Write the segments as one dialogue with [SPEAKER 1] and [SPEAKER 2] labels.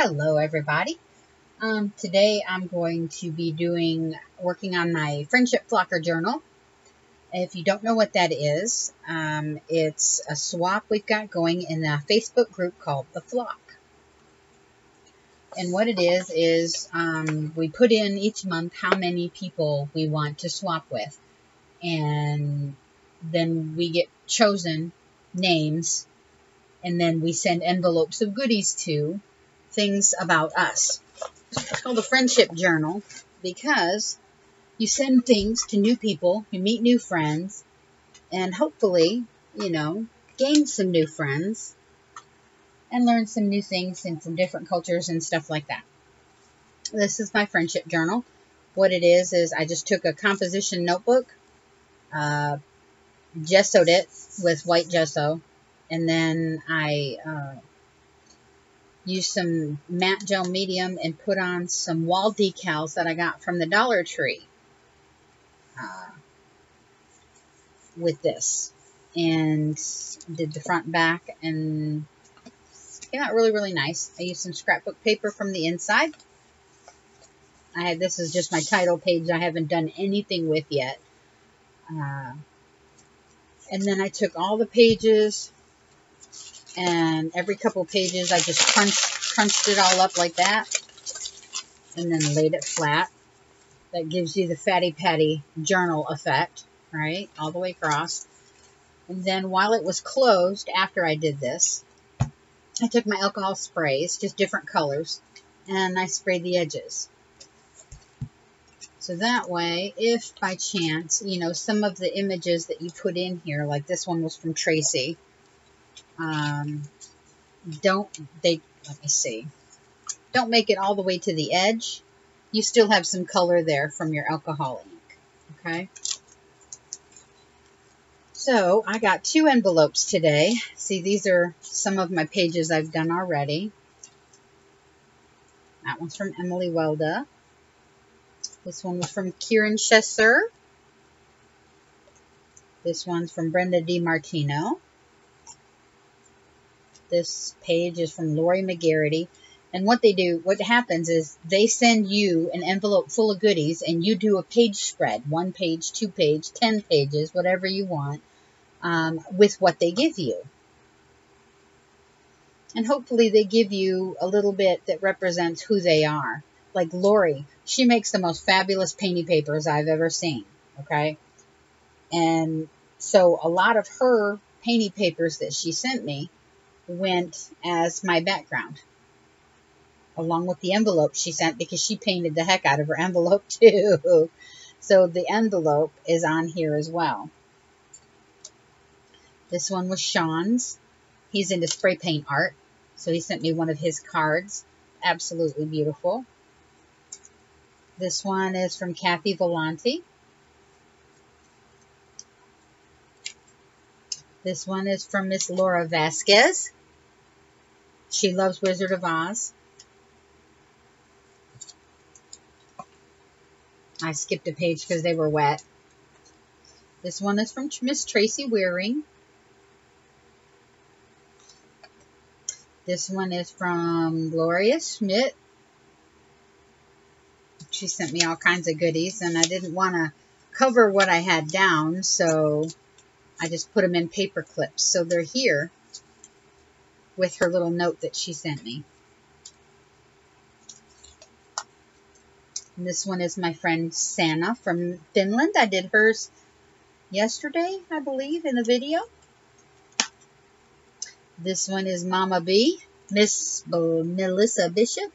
[SPEAKER 1] Hello everybody. Um, today I'm going to be doing, working on my Friendship Flocker Journal. If you don't know what that is, um, it's a swap we've got going in a Facebook group called The Flock. And what it is, is um, we put in each month how many people we want to swap with. And then we get chosen names and then we send envelopes of goodies to things about us. It's called a friendship journal because you send things to new people, you meet new friends, and hopefully, you know, gain some new friends and learn some new things and from different cultures and stuff like that. This is my friendship journal. What it is, is I just took a composition notebook, uh, gessoed it with white gesso, and then I uh, used some matte gel medium and put on some wall decals that I got from the Dollar Tree uh, with this. And did the front and back and came out really, really nice. I used some scrapbook paper from the inside. I had, this is just my title page I haven't done anything with yet. Uh, and then I took all the pages and every couple pages I just crunched, crunched it all up like that and then laid it flat. That gives you the Fatty Patty journal effect, right, all the way across. And then while it was closed, after I did this, I took my alcohol sprays, just different colors, and I sprayed the edges. So that way, if by chance, you know, some of the images that you put in here, like this one was from Tracy, um, don't, they, let me see, don't make it all the way to the edge. You still have some color there from your alcohol ink, okay? So, I got two envelopes today. See, these are some of my pages I've done already. That one's from Emily Welda. This one was from Kieran Chesser. This one's from Brenda DiMartino. This page is from Lori McGarity. And what they do, what happens is they send you an envelope full of goodies and you do a page spread, one page, two page, ten pages, whatever you want, um, with what they give you. And hopefully they give you a little bit that represents who they are. Like Lori, she makes the most fabulous painty papers I've ever seen, okay? And so a lot of her painty papers that she sent me went as my background along with the envelope she sent because she painted the heck out of her envelope too. So the envelope is on here as well. This one was Sean's. He's into spray paint art. So he sent me one of his cards. Absolutely beautiful. This one is from Kathy Volanti. This one is from Miss Laura Vasquez. She loves Wizard of Oz. I skipped a page because they were wet. This one is from Miss Tracy Wearing. This one is from Gloria Schmidt. She sent me all kinds of goodies, and I didn't want to cover what I had down, so I just put them in paper clips. So they're here with her little note that she sent me. And this one is my friend Santa from Finland. I did hers yesterday, I believe, in the video. This one is Mama B, Miss Melissa Bishop,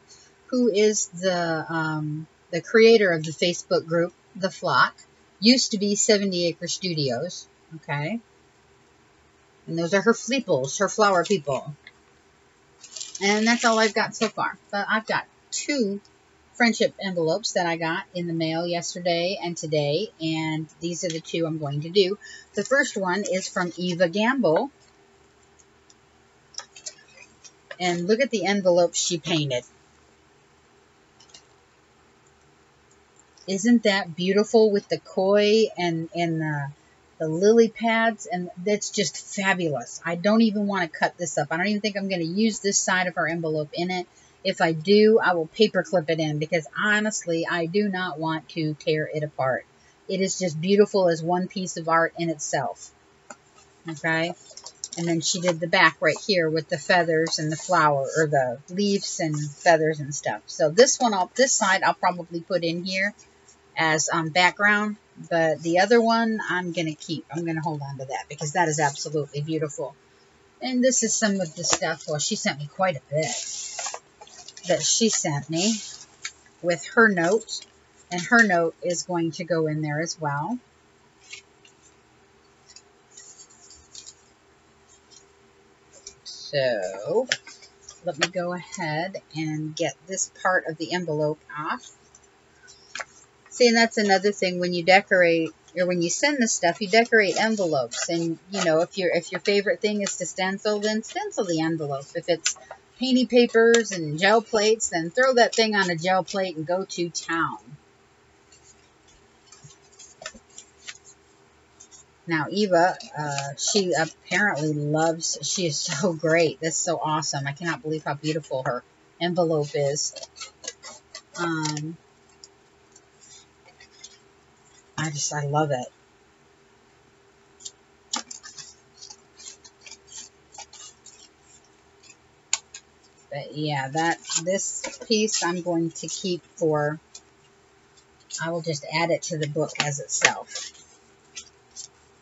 [SPEAKER 1] who is the um, the creator of the Facebook group, The Flock. Used to be 70 Acre Studios, okay? And those are her fleeples, her flower people. And that's all I've got so far. But I've got two friendship envelopes that I got in the mail yesterday and today, and these are the two I'm going to do. The first one is from Eva Gamble, and look at the envelope she painted. Isn't that beautiful with the koi and, and the, the lily pads? And that's just fabulous. I don't even want to cut this up. I don't even think I'm going to use this side of our envelope in it. If I do, I will paper clip it in because honestly, I do not want to tear it apart. It is just beautiful as one piece of art in itself. Okay? And then she did the back right here with the feathers and the flower, or the leaves and feathers and stuff. So this one, I'll, this side, I'll probably put in here as um, background. But the other one, I'm going to keep. I'm going to hold on to that because that is absolutely beautiful. And this is some of the stuff. Well, she sent me quite a bit that she sent me with her note. And her note is going to go in there as well. So let me go ahead and get this part of the envelope off. See, and that's another thing when you decorate or when you send the stuff, you decorate envelopes. And you know, if your if your favorite thing is to stencil, then stencil the envelope. If it's painty papers and gel plates, then throw that thing on a gel plate and go to town. Now, Eva, uh, she apparently loves, she is so great. That's so awesome. I cannot believe how beautiful her envelope is. Um, I just, I love it. But yeah, that, this piece I'm going to keep for, I will just add it to the book as itself.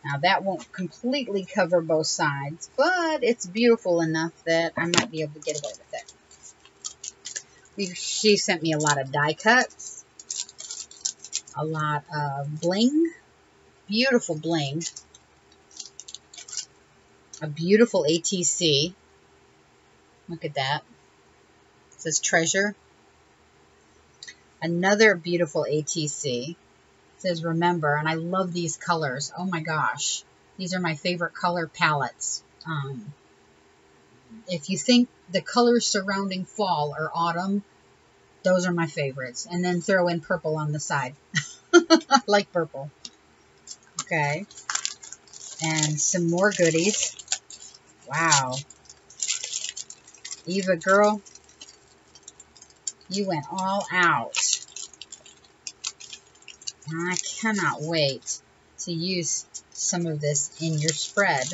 [SPEAKER 1] Now that won't completely cover both sides, but it's beautiful enough that I might be able to get away with it. She sent me a lot of die cuts, a lot of bling, beautiful bling, a beautiful ATC. Look at that. It says treasure. Another beautiful ATC says remember, and I love these colors. Oh my gosh. These are my favorite color palettes. Um, if you think the colors surrounding fall or autumn, those are my favorites. And then throw in purple on the side. I like purple. Okay. And some more goodies. Wow. Eva girl, you went all out. I cannot wait to use some of this in your spread.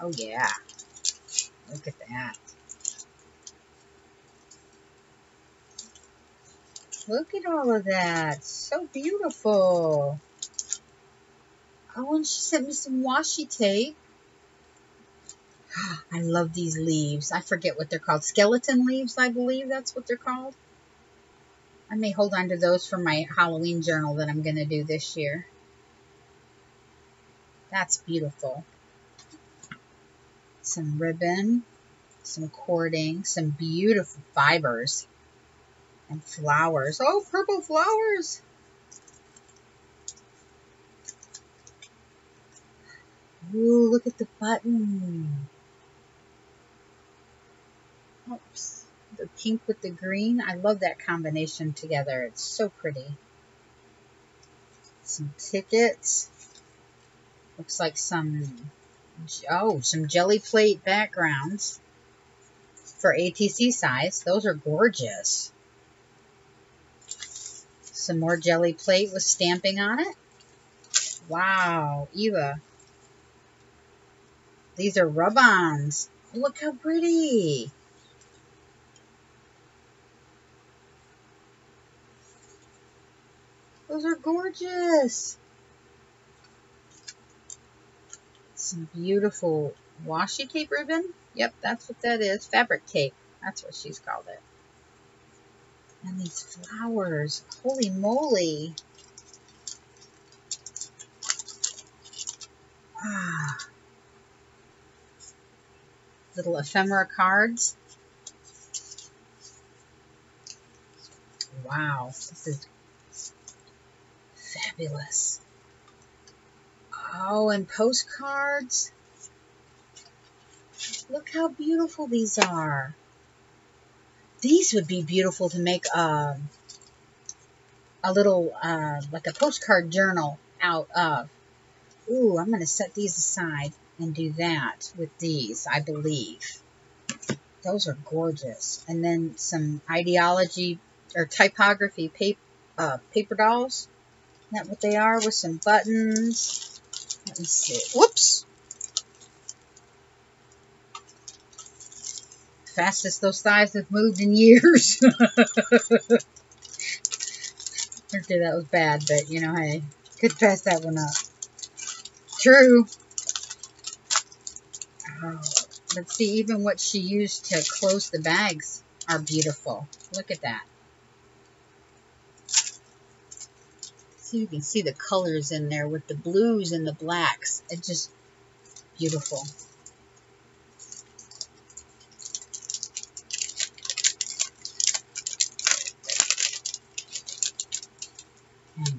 [SPEAKER 1] Oh yeah. Look at that. Look at all of that. So beautiful. Oh, and she sent me some washi tape. I love these leaves. I forget what they're called. Skeleton leaves, I believe that's what they're called. I may hold on to those for my Halloween journal that I'm going to do this year. That's beautiful. Some ribbon, some cording, some beautiful fibers, and flowers. Oh, purple flowers! Ooh, look at the button. Oops the pink with the green. I love that combination together. It's so pretty. Some tickets. Looks like some, oh, some jelly plate backgrounds for ATC size. Those are gorgeous. Some more jelly plate with stamping on it. Wow, Eva. These are rub-ons. Look how pretty. Those are gorgeous. Some beautiful washi tape ribbon. Yep, that's what that is. Fabric tape. That's what she's called it. And these flowers. Holy moly. Ah. Little ephemera cards. Wow, this is Fabulous. Oh, and postcards. Look how beautiful these are. These would be beautiful to make um, a little, uh, like a postcard journal out of. Ooh, I'm going to set these aside and do that with these, I believe. those are gorgeous. And then some ideology or typography paper, uh, paper dolls. Isn't that what they are with some buttons? Let me see. Fastest those thighs have moved in years. okay, that was bad, but you know, hey, could pass that one up. True. Uh, oh, but see, even what she used to close the bags are beautiful. Look at that. See, you can see the colors in there with the blues and the blacks. It's just beautiful.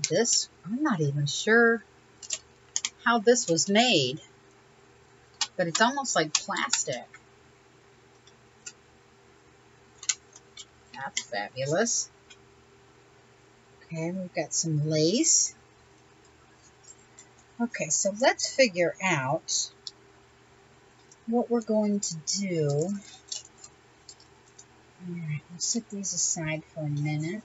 [SPEAKER 1] This, I'm not even sure how this was made, but it's almost like plastic. That's fabulous. Okay, we've got some lace. Okay, so let's figure out what we're going to do. Alright, we'll set these aside for a minute.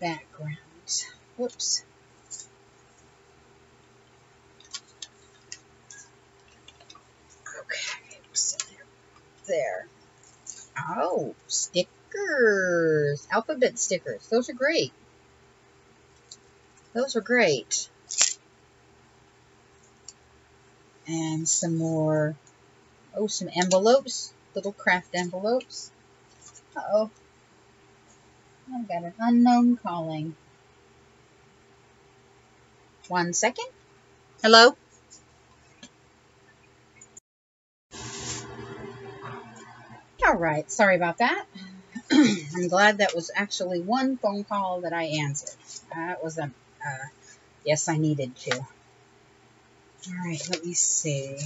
[SPEAKER 1] background. Okay, there. Oh, stickers. Alphabet stickers. Those are great. Those are great. And some more, oh, some envelopes. Little craft envelopes. Uh-oh. I've got an unknown calling. One second. Hello? All right, sorry about that. I'm glad that was actually one phone call that I answered. That was a, uh, yes, I needed to. All right, let me see.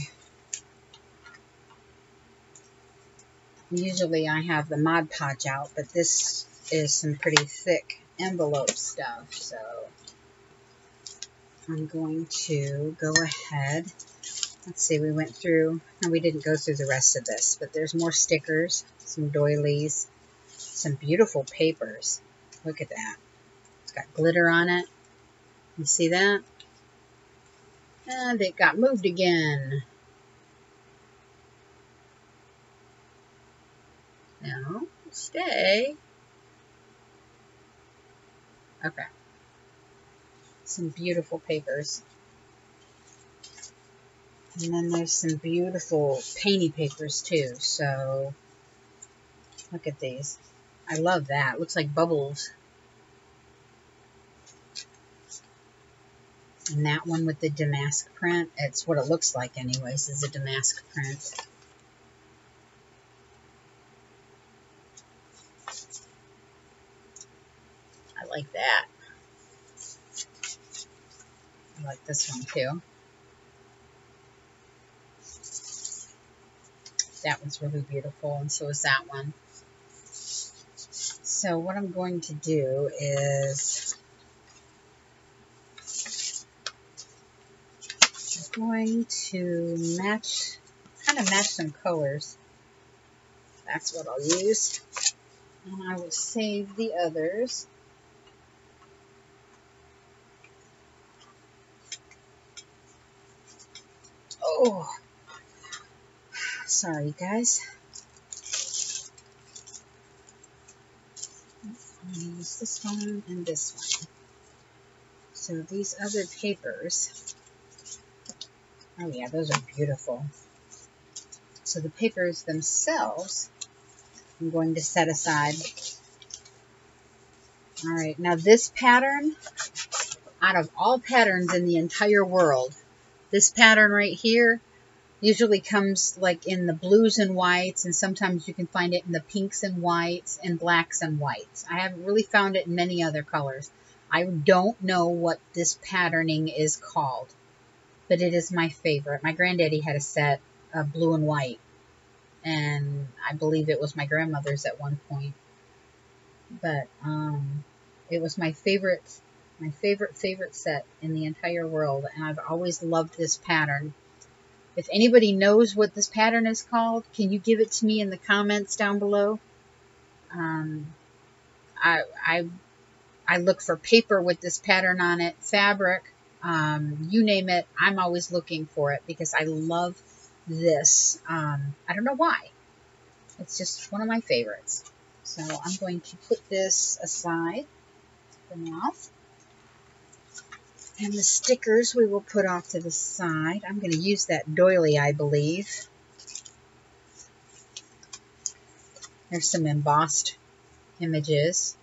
[SPEAKER 1] Usually I have the Mod Podge out, but this is some pretty thick envelope stuff. So I'm going to go ahead. Let's see, we went through, and we didn't go through the rest of this, but there's more stickers, some doilies, some beautiful papers. Look at that. It's got glitter on it. You see that? And it got moved again. No, stay. Okay. Some beautiful papers. And then there's some beautiful painty papers too. So look at these. I love that. Looks like bubbles. And that one with the damask print, it's what it looks like anyways, is a damask print. I like that. I like this one too. That one's really beautiful, and so is that one. So what I'm going to do is I'm going to match, kind of match some colors. That's what I'll use. And I will save the others. Oh, sorry guys. I'm going to use this one and this one. So these other papers, oh yeah, those are beautiful. So the papers themselves, I'm going to set aside. All right, now this pattern, out of all patterns in the entire world, this pattern right here usually comes like in the blues and whites, and sometimes you can find it in the pinks and whites and blacks and whites. I haven't really found it in many other colors. I don't know what this patterning is called, but it is my favorite. My granddaddy had a set of blue and white, and I believe it was my grandmother's at one point. but um, it was my favorite, my favorite, favorite set in the entire world, and I've always loved this pattern. If anybody knows what this pattern is called, can you give it to me in the comments down below? Um, I, I, I look for paper with this pattern on it, fabric, um, you name it. I'm always looking for it because I love this. Um, I don't know why. It's just one of my favorites. So I'm going to put this aside for now. And the stickers we will put off to the side. I'm going to use that doily, I believe. There's some embossed images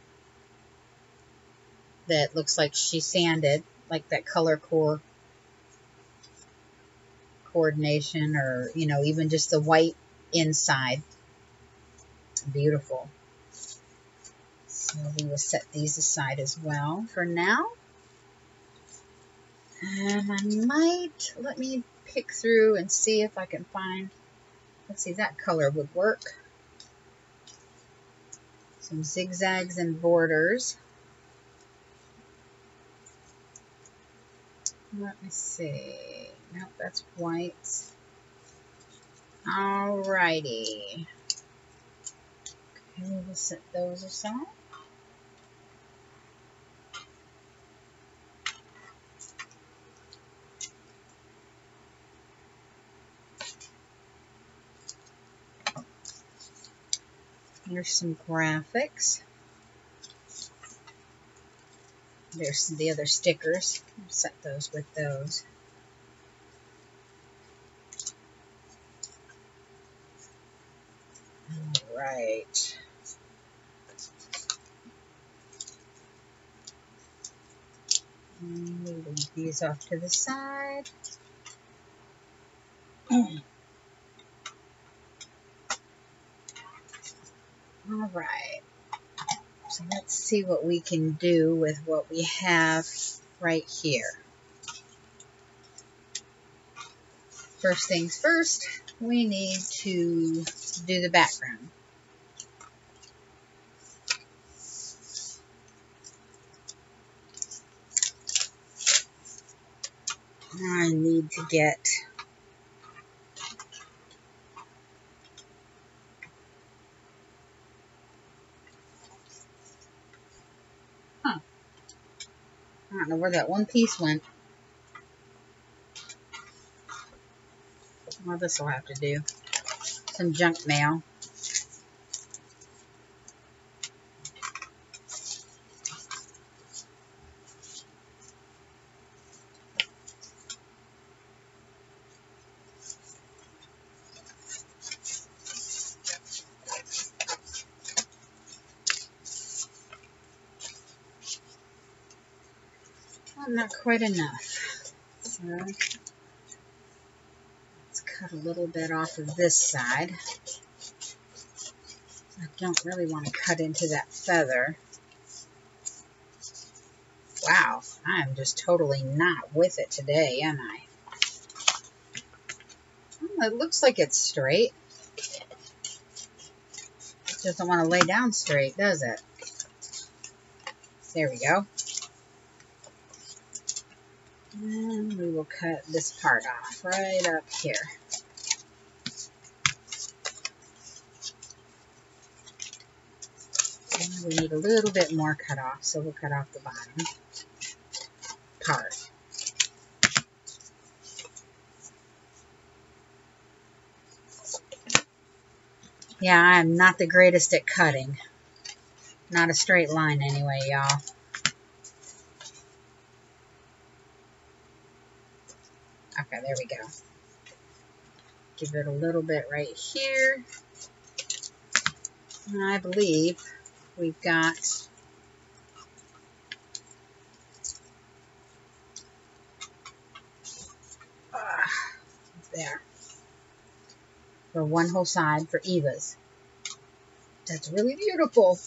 [SPEAKER 1] that looks like she sanded, like that color core coordination or, you know, even just the white inside. Beautiful. So we will set these aside as well for now. And I might, let me pick through and see if I can find, let's see, that color would work. Some zigzags and borders. Let me see. Nope, that's white. Alrighty. Okay, we'll set those aside. Here's some graphics. There's the other stickers. Set those with those. All right. Leave these off to the side. All right. So let's see what we can do with what we have right here. First things first, we need to do the background. I need to get I don't know where that one piece went. Well, this will have to do. Some junk mail. not quite enough. So let's cut a little bit off of this side. I don't really want to cut into that feather. Wow, I'm just totally not with it today, am I? Well, it looks like it's straight. It doesn't want to lay down straight, does it? There we go. And we will cut this part off right up here. And we need a little bit more cut off, so we'll cut off the bottom part. Yeah, I'm not the greatest at cutting. Not a straight line anyway, y'all. Okay, there we go. Give it a little bit right here. And I believe we've got uh, there for one whole side for Eva's. That's really beautiful.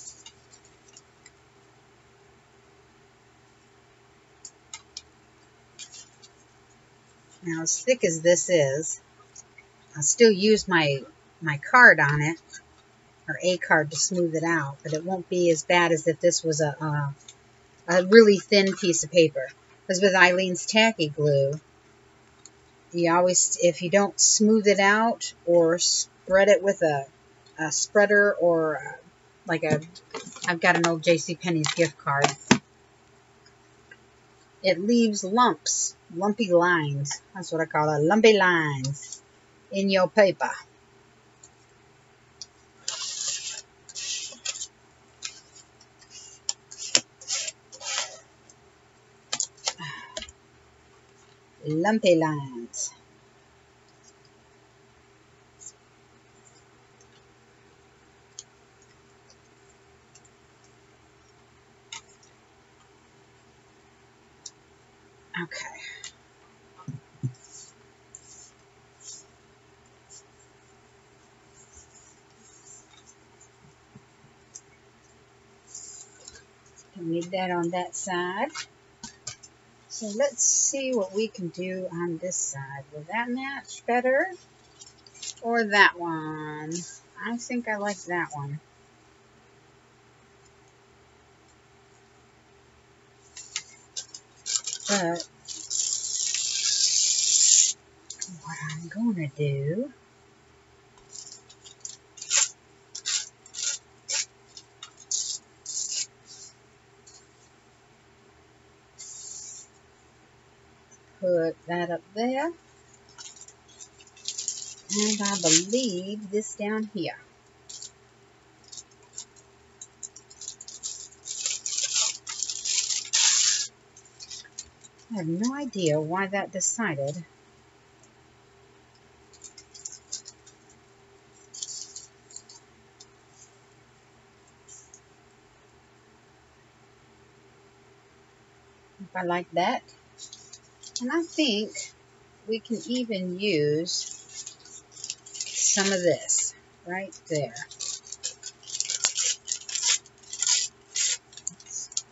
[SPEAKER 1] Now, as thick as this is, I'll still use my, my card on it, or A card to smooth it out, but it won't be as bad as if this was a, a, a really thin piece of paper. Because with Aleene's tacky glue, you always, if you don't smooth it out or spread it with a, a spreader or a, like a, I've got an old J.C. Penney's gift card. It leaves lumps, lumpy lines. That's what I call it, lumpy lines in your paper. lumpy lines. Okay. Leave that on that side. So let's see what we can do on this side. Will that match better? Or that one? I think I like that one. But what I'm going to do put that up there. And I believe this down here. I have no idea why that decided. I like that. And I think we can even use some of this right there.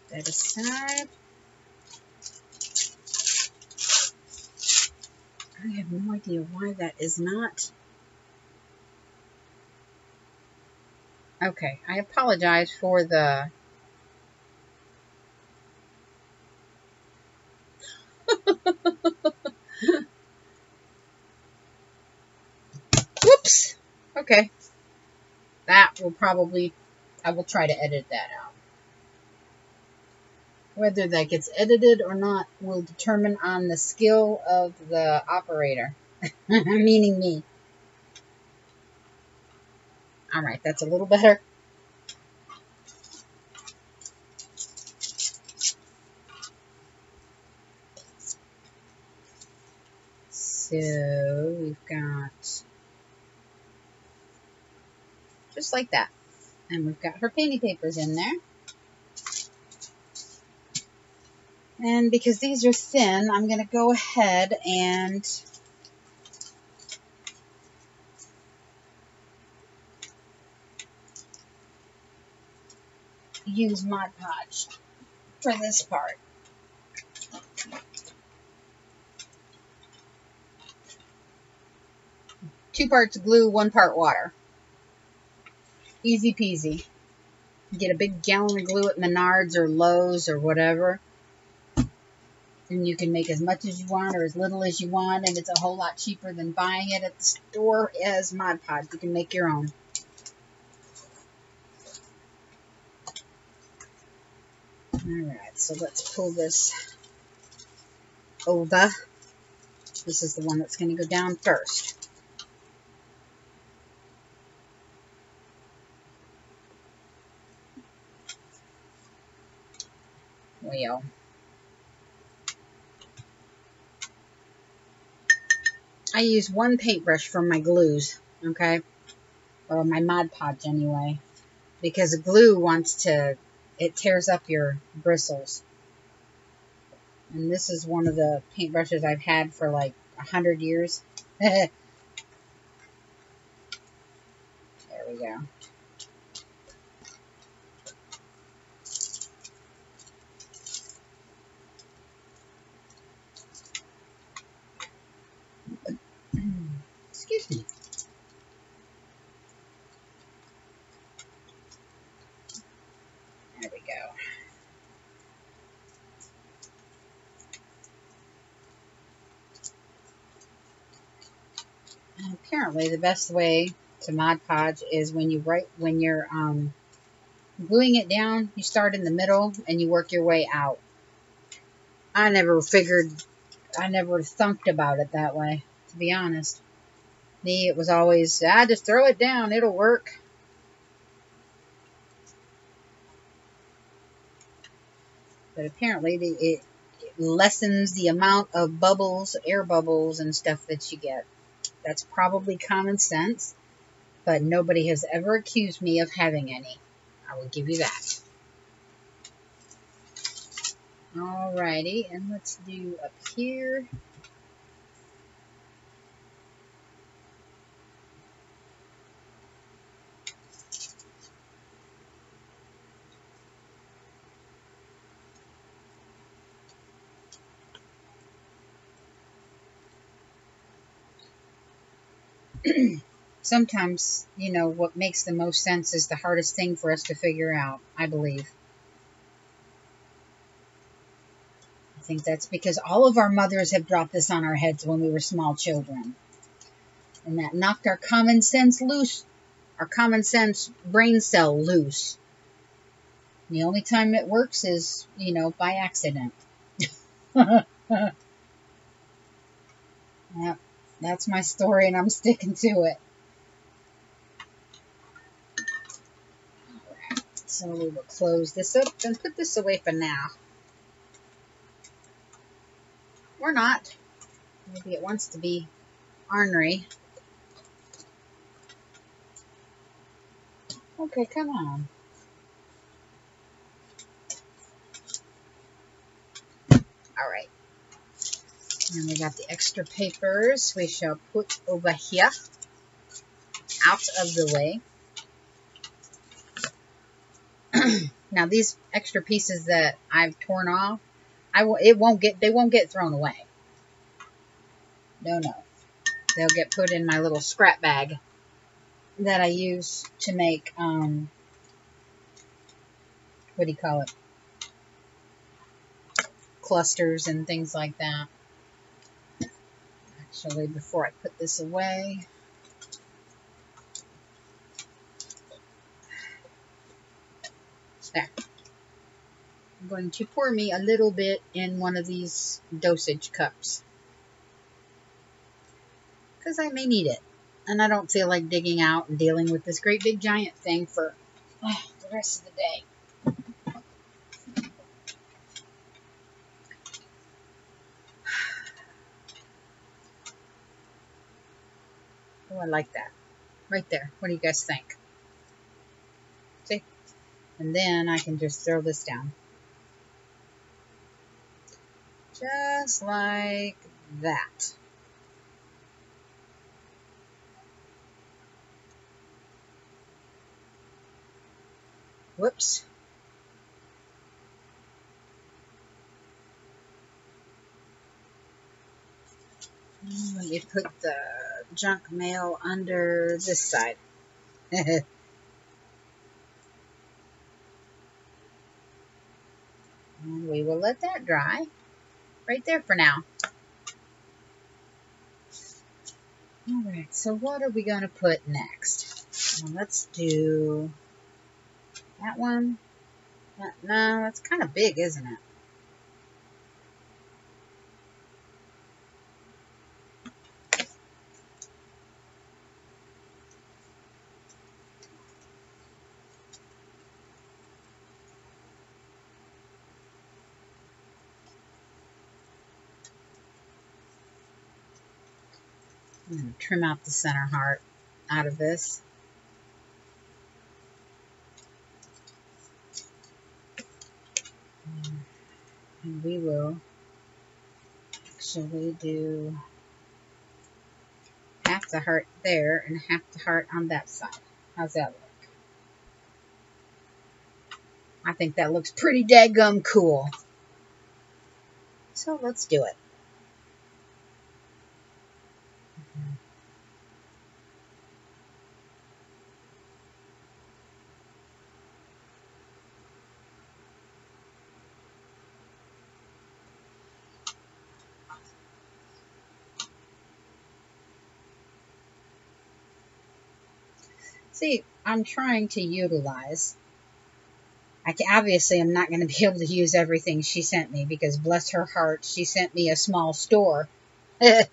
[SPEAKER 1] Set aside. I have no idea why that is not. Okay, I apologize for the Whoops. Okay. That will probably, I will try to edit that out. Whether that gets edited or not will determine on the skill of the operator, meaning me. Alright, that's a little better. So, we've got just like that. And we've got her painting papers in there. And because these are thin, I'm going to go ahead and use Mod Podge for this part. Two parts glue, one part water. Easy peasy. Get a big gallon of glue at Menards or Lowe's or whatever and you can make as much as you want or as little as you want, and it's a whole lot cheaper than buying it at the store as Mod Podge. You can make your own. Alright, so let's pull this over. This is the one that's going to go down first. Well, I use one paintbrush for my glues, okay? Or my Mod Podge anyway. Because glue wants to, it tears up your bristles. And this is one of the paintbrushes I've had for like a hundred years. Excuse me. There we go. And apparently the best way to Mod Podge is when you write when you're um, gluing it down, you start in the middle and you work your way out. I never figured, I never thunked about it that way, to be honest. It was always, ah, just throw it down, it'll work. But apparently it, it lessens the amount of bubbles, air bubbles, and stuff that you get. That's probably common sense, but nobody has ever accused me of having any. I will give you that. Alrighty, and let's do up here. sometimes, you know, what makes the most sense is the hardest thing for us to figure out, I believe. I think that's because all of our mothers have dropped this on our heads when we were small children. And that knocked our common sense loose, our common sense brain cell loose. The only time it works is, you know, by accident. yep, that's my story and I'm sticking to it. So we will close this up and put this away for now. Or not. Maybe it wants to be ornery. Okay, come on. Alright. And we got the extra papers we shall put over here out of the way. now these extra pieces that I've torn off, I it won't get, they won't get thrown away. No, no. They'll get put in my little scrap bag that I use to make, um, what do you call it? Clusters and things like that. Actually, before I put this away, There. I'm going to pour me a little bit in one of these dosage cups. Because I may need it. And I don't feel like digging out and dealing with this great big giant thing for oh, the rest of the day. Oh, I like that. Right there. What do you guys think? See? And then I can just throw this down. Just like that. Whoops. Let me put the junk mail under this side. And we will let that dry right there for now. Alright, so what are we going to put next? Well, let's do that one. No, that's kind of big, isn't it? Trim out the center heart out of this. And we will actually do half the heart there and half the heart on that side. How's that look? I think that looks pretty daggum cool. So let's do it. See, I'm trying to utilize. I can, obviously I'm not going to be able to use everything she sent me because bless her heart, she sent me a small store. but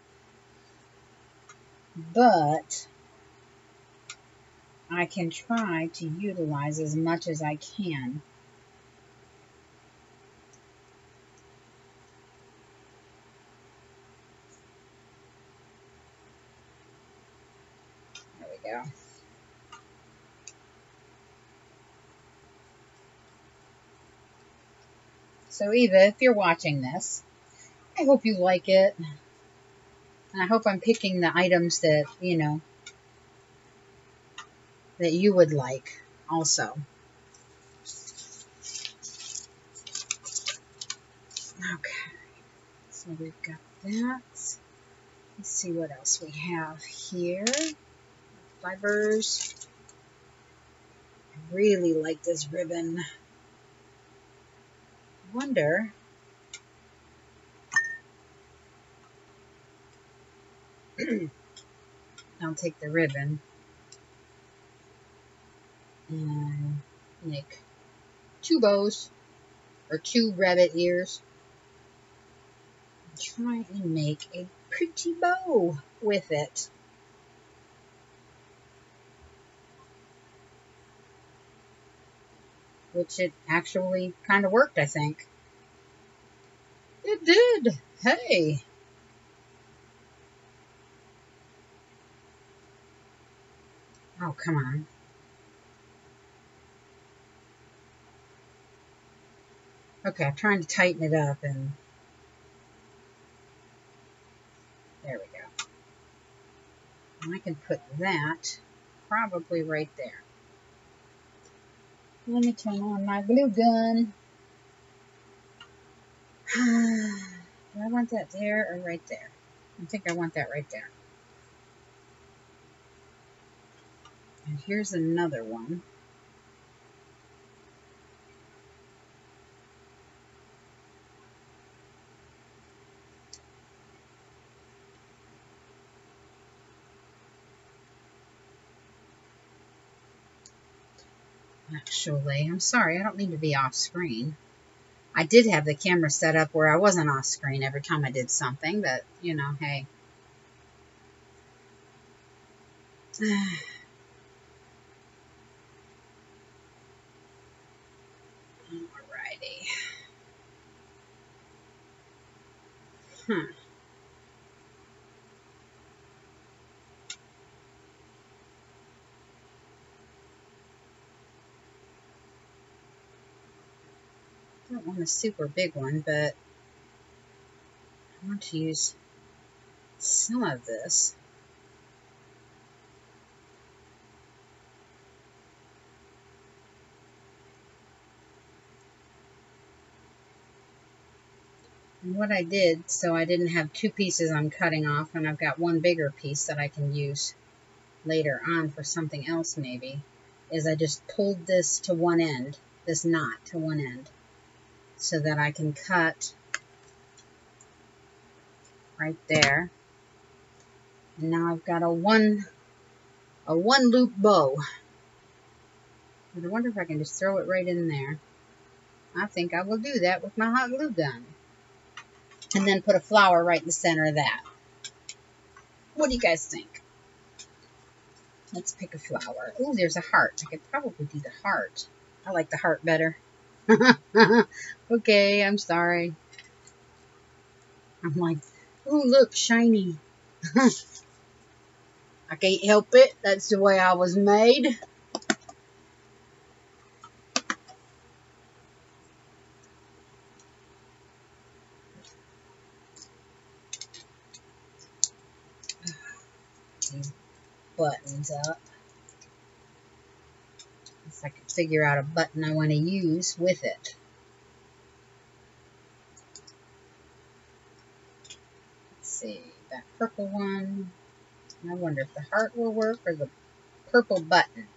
[SPEAKER 1] I can try to utilize as much as I can. There we go. So Eva, if you're watching this, I hope you like it. And I hope I'm picking the items that, you know, that you would like also. Okay, so we've got that. Let's see what else we have here. Fibers. I really like this ribbon. Wonder I'll take the ribbon and make two bows or two rabbit ears. Try and make a pretty bow with it. Which it actually kind of worked, I think. It did. Hey. Oh, come on. Okay, I'm trying to tighten it up and there we go. I can put that probably right there. Let me turn on my glue gun. Do I want that there or right there? I think I want that right there. And here's another one. Actually. I'm sorry, I don't mean to be off screen. I did have the camera set up where I wasn't off screen every time I did something, but, you know, hey. Alrighty. Hmm. don't want a super big one, but I want to use some of this. And what I did, so I didn't have two pieces I'm cutting off, and I've got one bigger piece that I can use later on for something else maybe, is I just pulled this to one end, this knot to one end so that I can cut right there. And now I've got a one, a one loop bow. I wonder if I can just throw it right in there. I think I will do that with my hot glue gun. And then put a flower right in the center of that. What do you guys think? Let's pick a flower. Oh, there's a heart. I could probably do the heart. I like the heart better. okay, I'm sorry. I'm like, oh, look, shiny. I can't help it. That's the way I was made. buttons up. Figure out a button I want to use with it. Let's see, that purple one. I wonder if the heart will work or the purple button.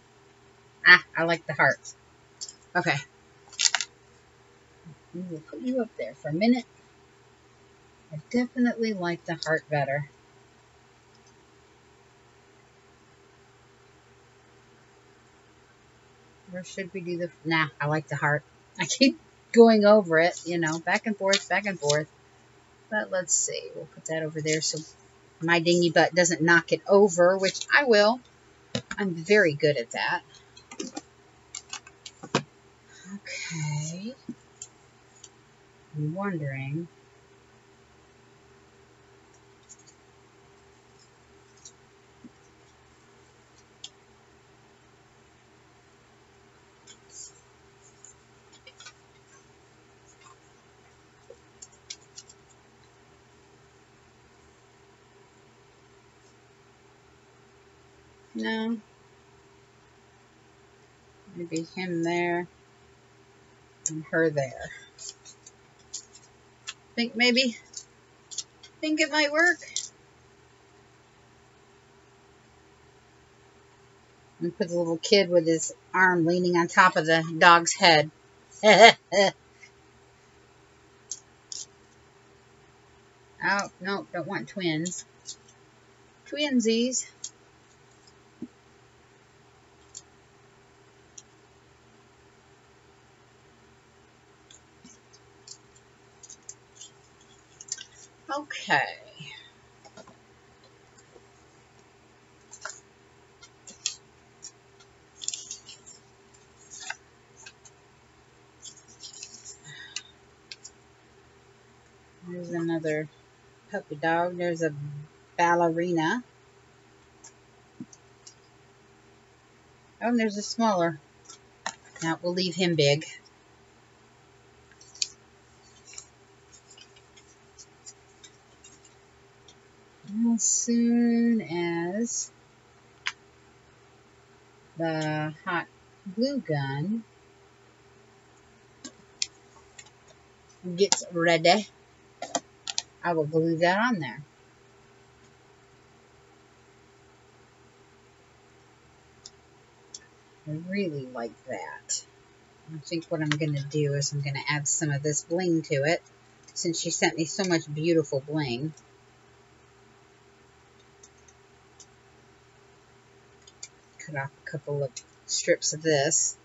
[SPEAKER 1] Ah, I like the heart. Okay. We'll put you up there for a minute. I definitely like the heart better. Or should we do the... Nah, I like the heart. I keep going over it, you know, back and forth, back and forth. But let's see. We'll put that over there so my dingy butt doesn't knock it over, which I will. I'm very good at that. Okay. I'm wondering No. Maybe him there and her there. Think maybe, think it might work. And put the little kid with his arm leaning on top of the dog's head. oh, no, don't want twins. Twinsies. Okay. There's another puppy dog. There's a ballerina. Oh, and there's a smaller. Now, we'll leave him big. as soon as the hot glue gun gets ready, I will glue that on there. I really like that. I think what I'm going to do is I'm going to add some of this bling to it since she sent me so much beautiful bling. cut off a couple of strips of this.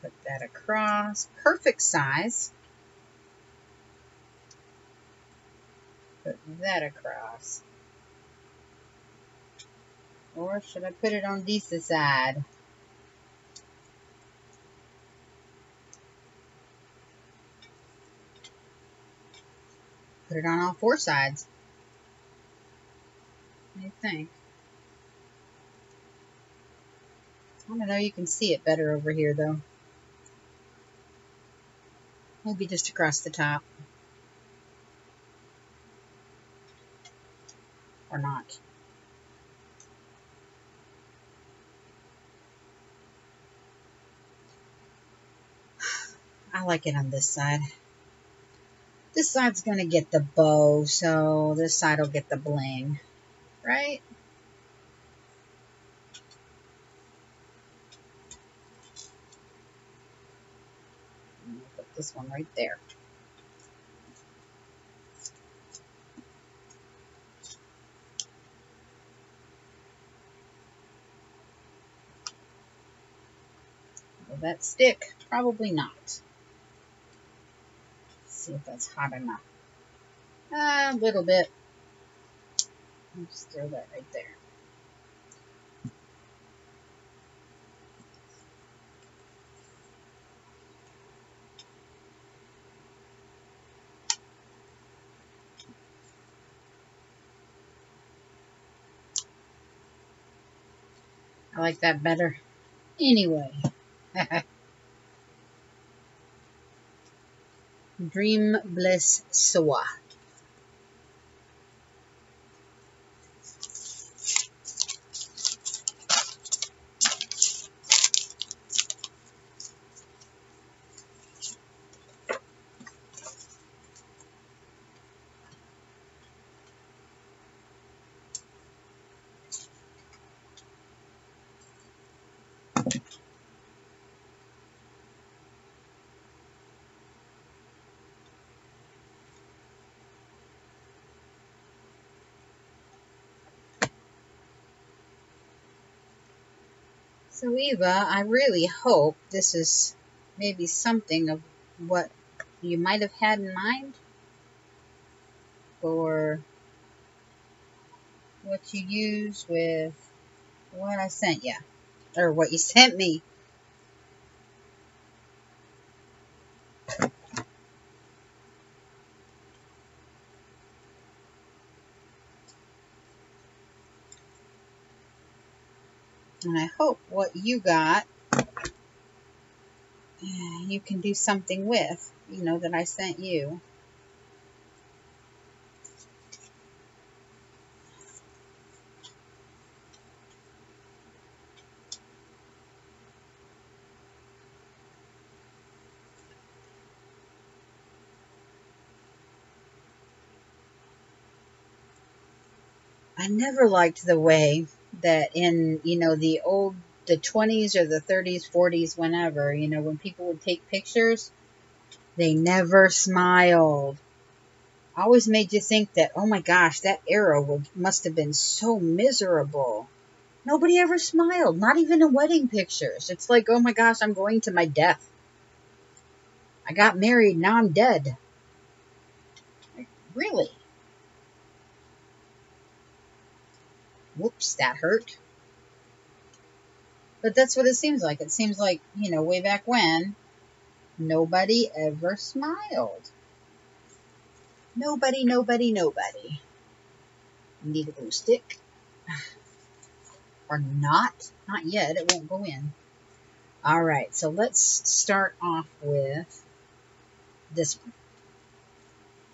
[SPEAKER 1] Put that across. Perfect size. Put that across. Or should I put it on this side? Put it on all four sides. What do you think? I don't know, you can see it better over here though. Maybe just across the top. Or not. I like it on this side. This side's going to get the bow, so this side will get the bling, right? Put this one right there. Will that stick? Probably not see if that's hot enough. a little bit. Just throw that right there. Like that better. Anyway. Dream Bliss Soa. So Eva, I really hope this is maybe something of what you might have had in mind for what you use with what I sent you or what you sent me. Hope what you got, you can do something with, you know, that I sent you. I never liked the way that in, you know, the old, the 20s or the 30s, 40s, whenever, you know, when people would take pictures, they never smiled. Always made you think that, oh my gosh, that era would, must have been so miserable. Nobody ever smiled, not even in wedding pictures. It's like, oh my gosh, I'm going to my death. I got married, now I'm dead. Really? Whoops, that hurt. But that's what it seems like. It seems like, you know, way back when, nobody ever smiled. Nobody, nobody, nobody. Need a glue stick. Or not. Not yet. It won't go in. Alright, so let's start off with this one.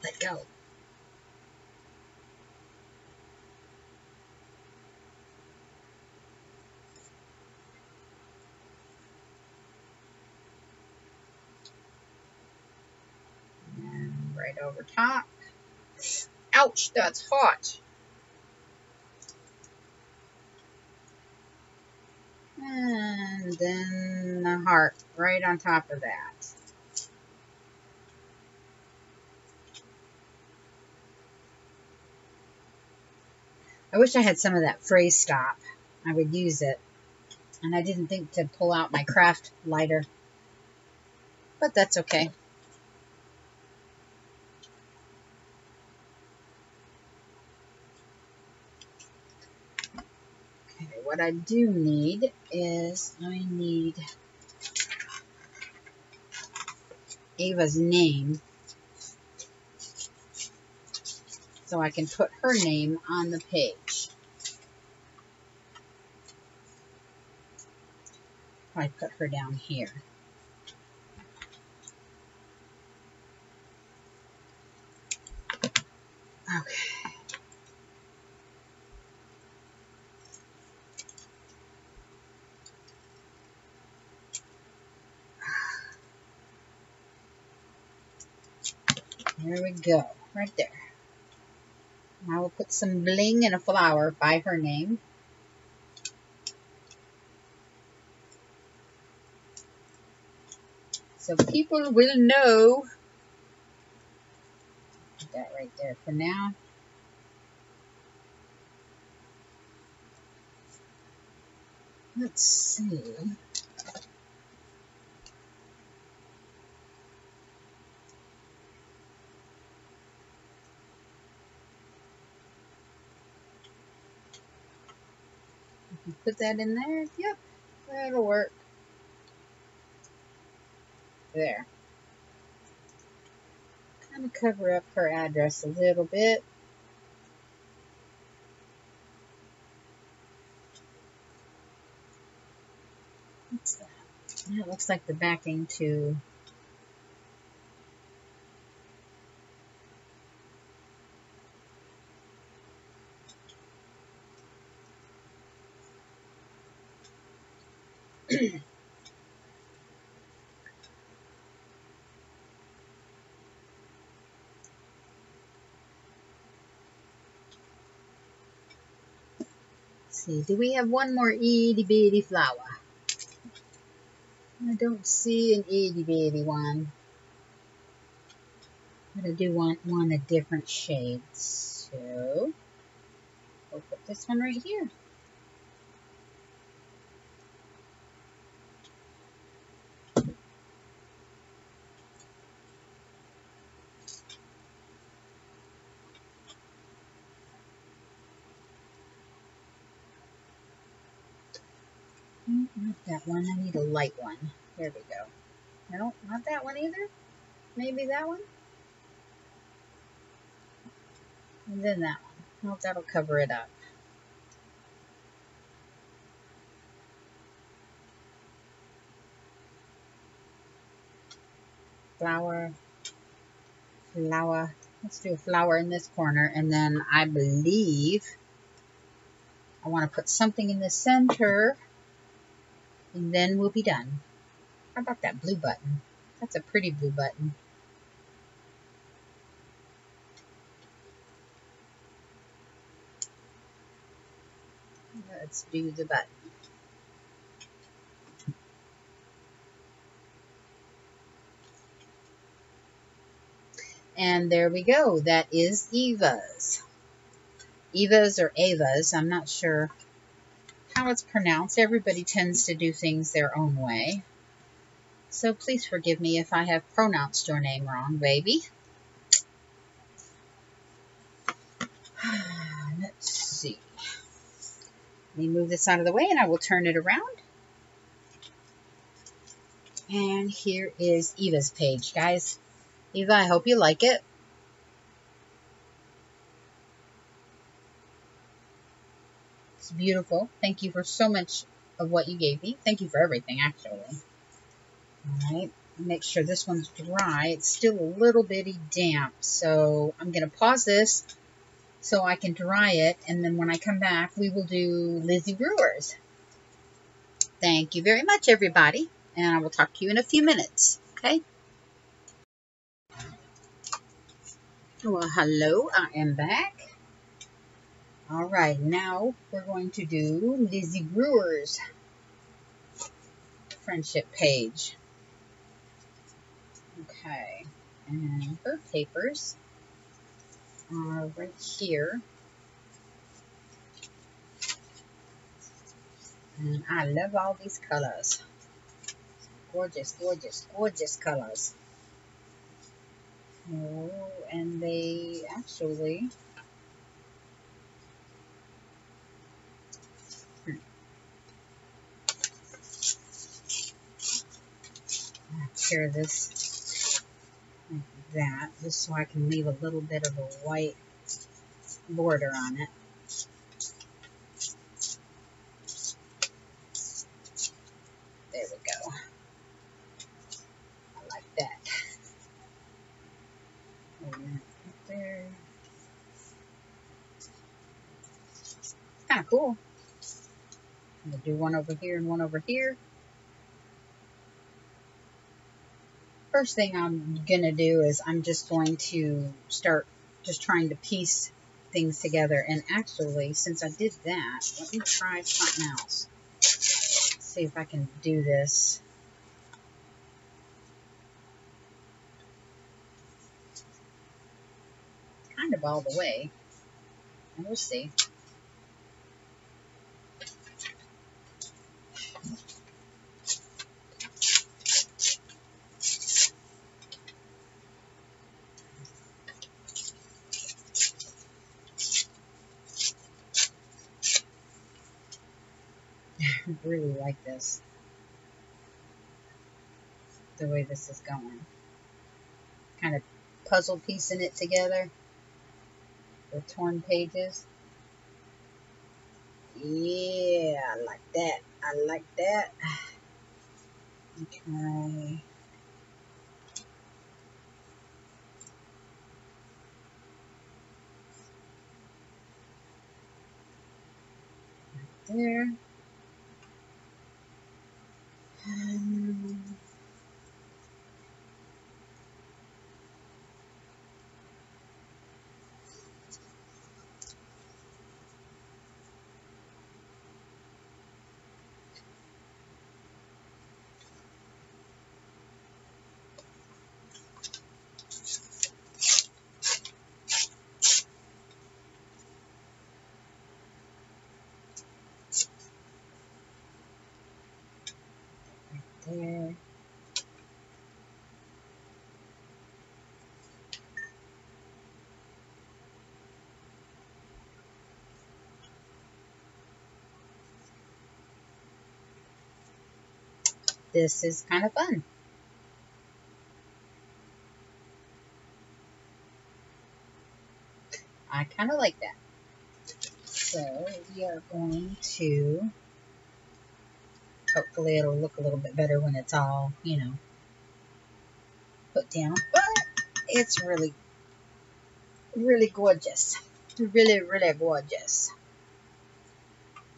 [SPEAKER 1] Let go. right over top. Ouch, that's hot. And then the heart right on top of that. I wish I had some of that phrase stop. I would use it. And I didn't think to pull out my craft lighter. But that's okay. What I do need is I need Ava's name so I can put her name on the page. I put her down here. Okay. There we go, right there. I will put some bling and a flower by her name. So people will know. Put that right there for now. Let's see. Put that in there. Yep, that'll work. There. Kind of cover up her address a little bit. What's that? That looks like the backing to see. Do we have one more itty bitty flower? I don't see an itty bitty one. But I do want one of different shades. So, we'll put this one right here. Not that one. I need a light one. There we go. No, not that one either. Maybe that one. And then that one. Well, that'll cover it up. Flower. Flower. Let's do a flower in this corner. And then I believe I want to put something in the center. And then we'll be done. How about that blue button? That's a pretty blue button. Let's do the button. And there we go. That is Eva's. Eva's or Ava's. I'm not sure how it's pronounced. Everybody tends to do things their own way. So please forgive me if I have pronounced your name wrong, baby. Let's see. Let me move this out of the way and I will turn it around. And here is Eva's page, guys. Eva, I hope you like it. It's beautiful. Thank you for so much of what you gave me. Thank you for everything, actually. Alright, make sure this one's dry. It's still a little bitty damp, so I'm going to pause this so I can dry it, and then when I come back, we will do Lizzie Brewers. Thank you very much, everybody, and I will talk to you in a few minutes, okay? Well, hello, I am back. All right, now we're going to do Lizzie Brewer's friendship page. Okay, and her papers are right here. And I love all these colors. Gorgeous, gorgeous, gorgeous colors. Oh, and they actually tear this like that, just so I can leave a little bit of a white border on it. There we go. I like that. there. Kind of cool. To do one over here and one over here. First thing I'm going to do is I'm just going to start just trying to piece things together. And actually, since I did that, let me try something else. See if I can do this. Kind of all the way. And we'll see. really like this. The way this is going. Kind of puzzle piecing it together. The torn pages. Yeah, I like that. I like that. Okay. there. This is kind of fun. I kind of like that. So we are going to, hopefully it'll look a little bit better when it's all, you know, put down. But it's really, really gorgeous. Really, really gorgeous.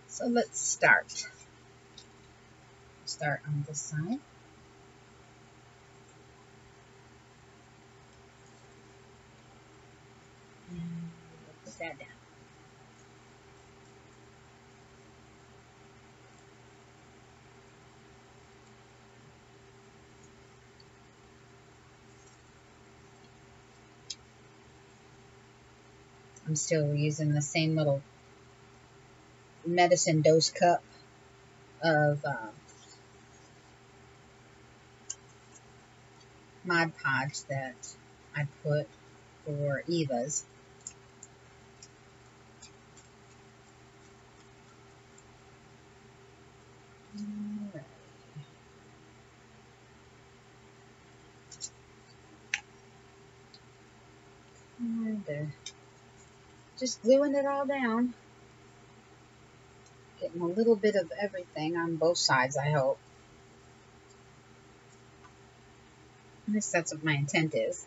[SPEAKER 1] So let's start. Start on this side. And put that down. I'm still using the same little medicine dose cup of uh, Mod Podge that I put for Eva's. Right And just gluing it all down. Getting a little bit of everything on both sides, I hope. At least that's what my intent is.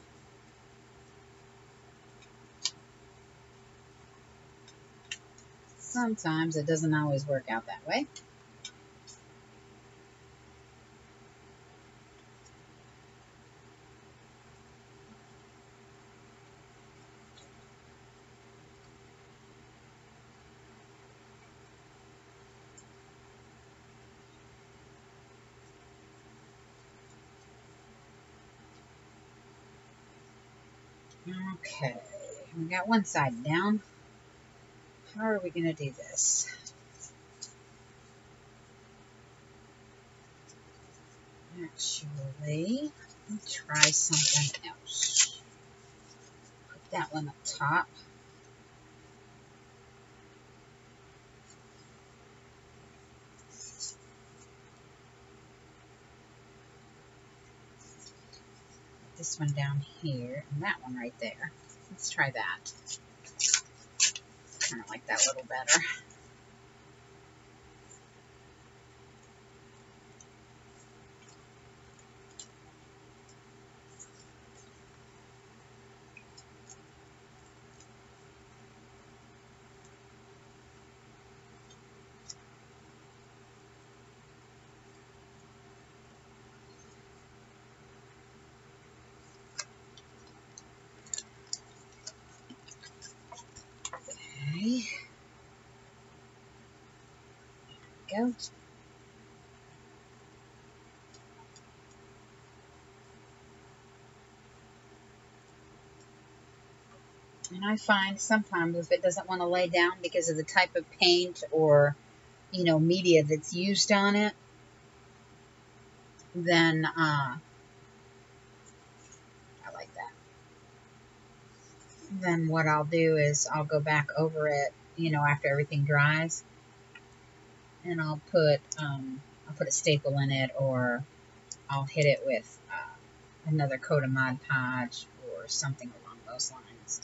[SPEAKER 1] Sometimes it doesn't always work out that way. Okay, we got one side down. How are we going to do this? Actually, try something else. Put that one up top. This one down here and that one right there. Let's try that. Kind of like that a little better. Okay. And I find sometimes if it doesn't want to lay down because of the type of paint or, you know, media that's used on it, then uh, I like that. then what I'll do is I'll go back over it, you know, after everything dries, and I'll put um, I'll put a staple in it, or I'll hit it with uh, another coat of Mod Podge or something along those lines.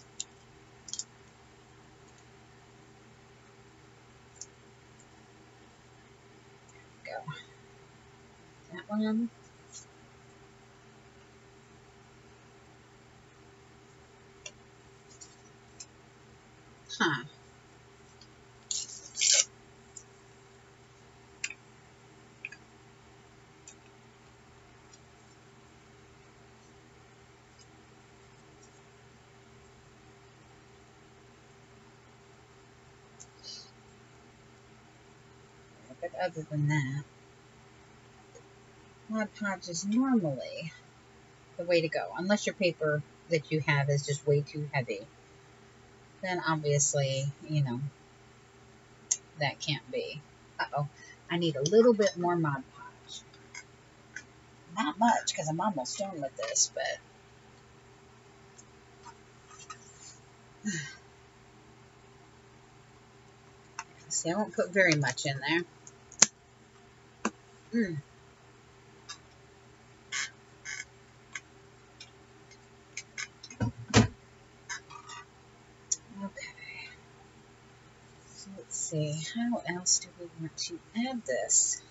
[SPEAKER 1] Go. That one. Huh. But other than that, Mod Podge is normally the way to go, unless your paper that you have is just way too heavy then obviously, you know, that can't be. Uh-oh, I need a little bit more Mod Podge. Not much, because I'm almost done with this, but... See, I won't put very much in there. Mm. Okay. So let's see, how else do we want to add this?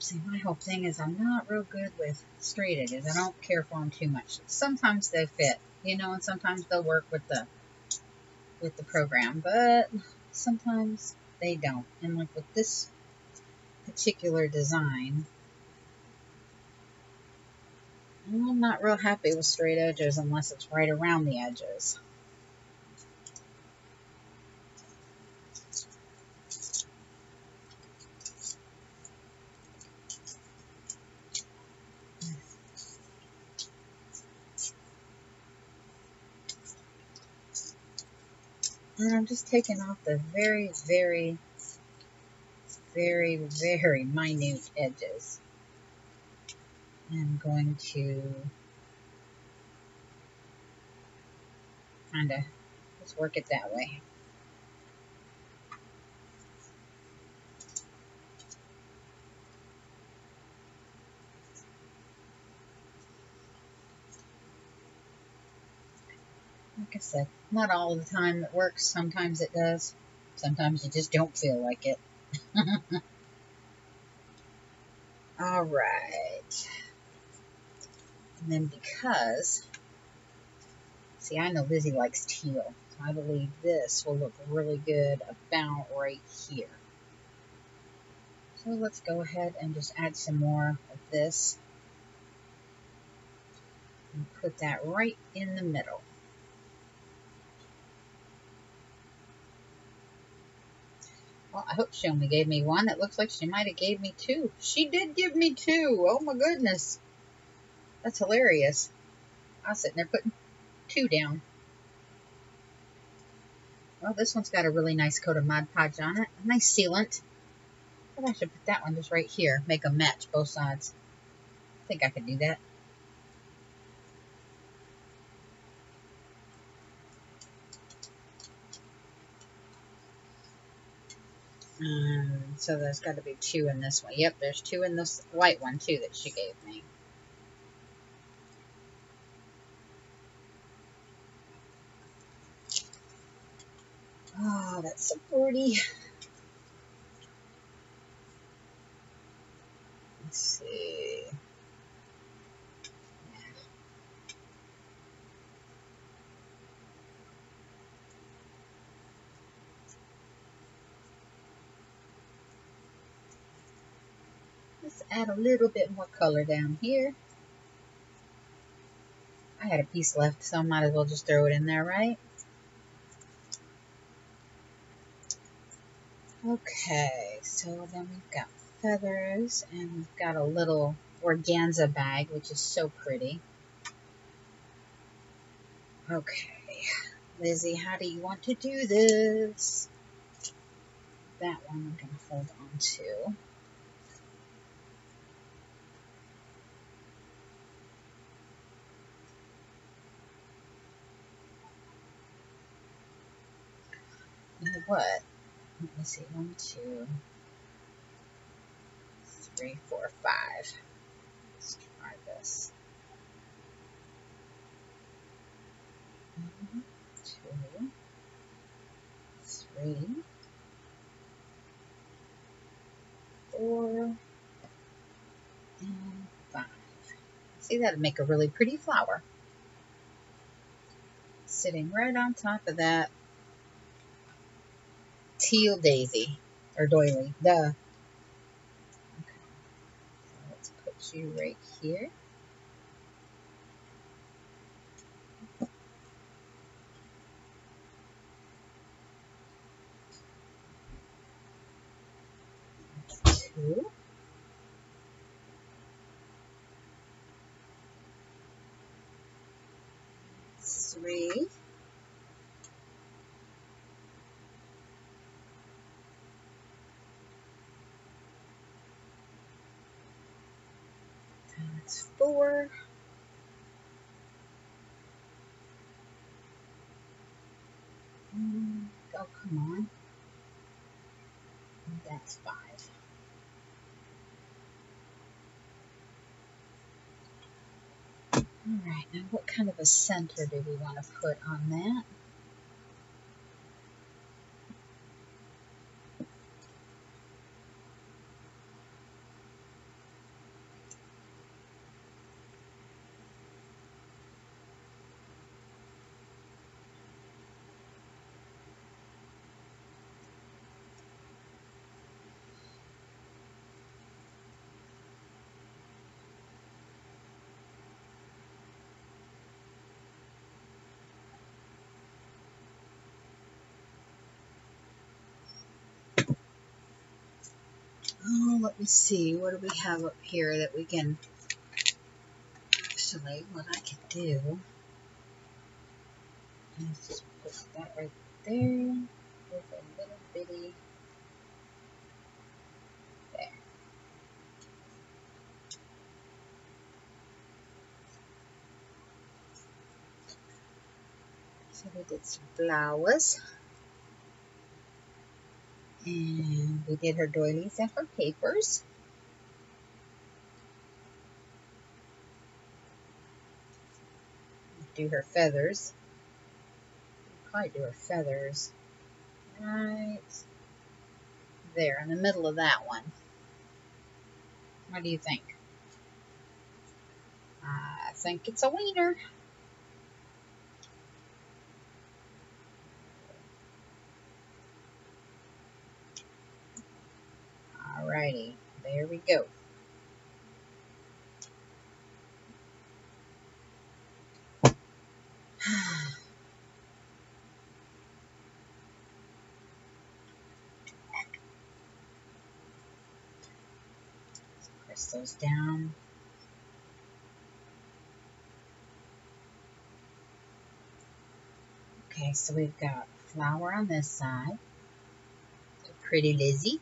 [SPEAKER 1] See, my whole thing is I'm not real good with straight edges. I don't care for them too much. Sometimes they fit, you know, and sometimes they'll work with the with the program, but sometimes they don't. And like with this particular design, I'm not real happy with straight edges unless it's right around the edges. And I'm just taking off the very, very, very, very minute edges. I'm going to kind of just work it that way. Like I said, not all the time it works. Sometimes it does. Sometimes you just don't feel like it. all right. And then because, see, I know Lizzie likes teal. So I believe this will look really good about right here. So let's go ahead and just add some more of this. And put that right in the middle. Well, I hope she only gave me one. It looks like she might have gave me two. She did give me two. Oh my goodness. That's hilarious. I was sitting there putting two down. Well, this one's got a really nice coat of Mod Podge on it. A nice sealant. I should put that one just right here. Make them match both sides. I think I could do that. Um, so there's got to be two in this one. Yep, there's two in this white one, too, that she gave me. Oh, that's so pretty. Let's see. Let's add a little bit more color down here. I had a piece left, so I might as well just throw it in there, right? Okay, so then we've got feathers and we've got a little organza bag, which is so pretty. Okay, Lizzie, how do you want to do this? That one I'm going to hold on to. What? let me see, one, two, three, four, five. Let's try this. One, two, three, four, and five. See, that'd make a really pretty flower. Sitting right on top of that teal daisy or doily. Duh. Okay. So let's put you right here. two. Three. That's four. Mm, oh, come on. That's five. Alright, now what kind of a center do we want to put on that? Oh, let me see. What do we have up here that we can... Actually, what I could do is just put that right there with a little bitty... There. So we did some flowers. And we did her doilies and her papers. Do her feathers. Probably do her feathers right there in the middle of that one. What do you think? I think it's a wiener. Alrighty, there we go. Press those down. Okay, so we've got flower on this side. Pretty Lizzie.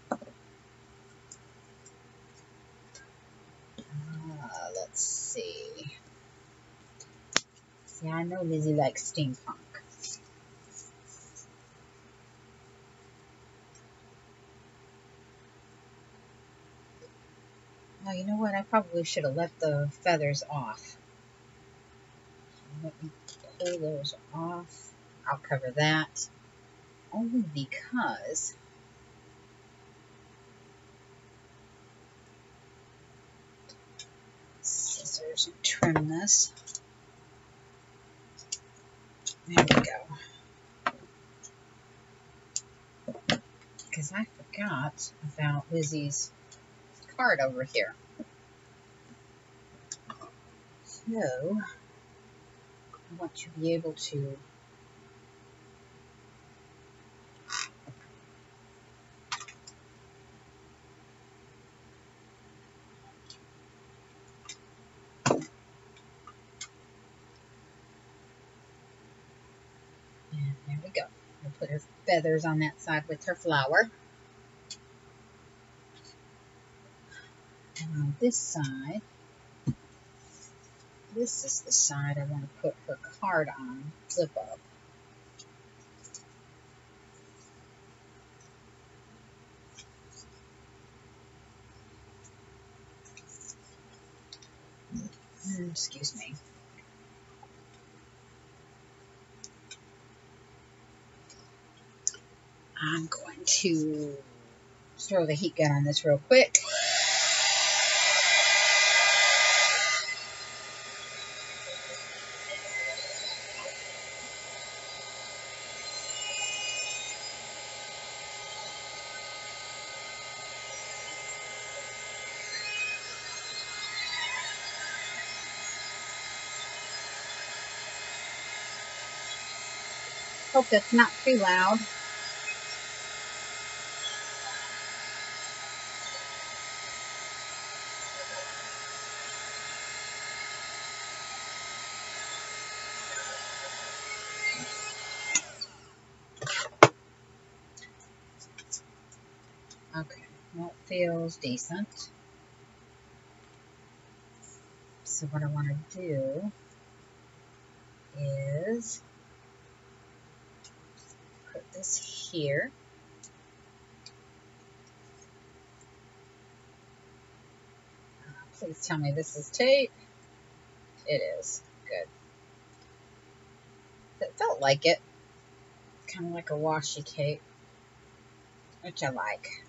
[SPEAKER 1] See, I know Lizzie likes steampunk. Oh, you know what? I probably should have left the feathers off. Let me pull those off. I'll cover that. Only because scissors and trim this. There we go. Because I forgot about Lizzie's card over here. So, I want to be able to feathers on that side with her flower. And on this side, this is the side I want to put her card on, flip up. Hmm, excuse me. I'm going to throw the heat gun on this real quick. Hope that's not too loud. Feels decent. So what I want to do is put this here. Uh, please tell me this is tape. It is. Good. It felt like it. Kind of like a washi cake, which I like.